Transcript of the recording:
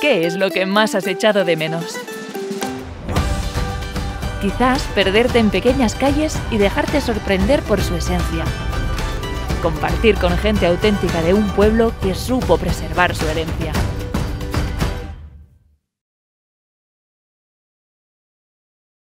¿qué es lo que más has echado de menos? Quizás perderte en pequeñas calles y dejarte sorprender por su esencia. Compartir con gente auténtica de un pueblo que supo preservar su herencia.